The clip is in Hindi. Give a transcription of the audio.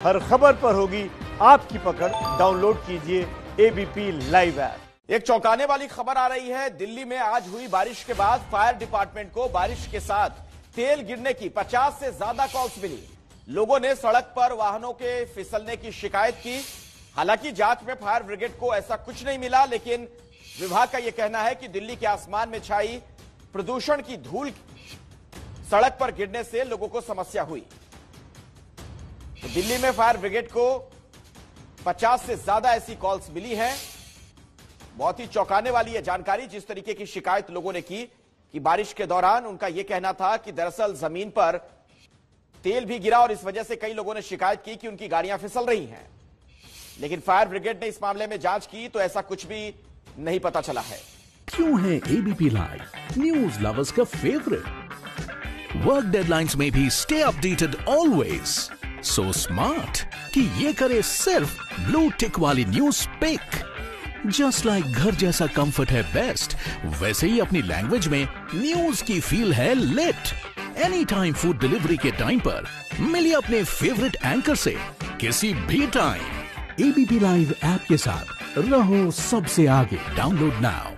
हर खबर पर होगी आपकी पकड़। डाउनलोड कीजिए एबीपी लाइव ऐप एक चौंकाने वाली खबर आ रही है। दिल्ली में आज हुई बारिश के बाद फायर डिपार्टमेंट को बारिश के साथ तेल गिरने की 50 से ज़्यादा कॉल्स मिली। लोगों ने सड़क पर वाहनों के फिसलने की शिकायत की। हालाँकि जाँच में फायर ब्रिगेड को ऐसा कुछ नहीं मिला, लेकिन विभाग का यह कहना है कि दिल्ली के आसमान में छाई प्रदूषण की धूल सड़क पर गिरने से लोगों को समस्या हुई। तो दिल्ली में फायर ब्रिगेड को 50 से ज़्यादा ऐसी कॉल्स मिली हैं। बहुत ही चौंकाने वाली यह जानकारी जिस तरीके की शिकायत लोगों ने की कि बारिश के दौरान उनका यह कहना था कि दरअसल ज़मीन पर तेल भी गिरा और इस वजह से कई लोगों ने शिकायत की कि उनकी गाड़ियाँ फिसल रही हैं। लेकिन फायर ब्रिगेड ने इस मामले में जाँच की तो ऐसा कुछ भी नहीं पता चला है। क्यों है एबीपी लाइव न्यूज़ लवर्स का फेवरेट वर्क डेडलाइंस में भी stay updated always so smart कि ये करे सिर्फ़ ब्लू टिक वाली न्यूज़ पिक जस्ट लाइक घर जैसा कंफर्ट है बेस्ट वैसे ही अपनी लैंग्वेज में न्यूज़ की फील है let any time food delivery के टाइम पर मिलिए अपने फेवरेट एंकर से किसी भी टाइम एबीपी लाइव ऐप के साथ रहो सबसे आगे। Download now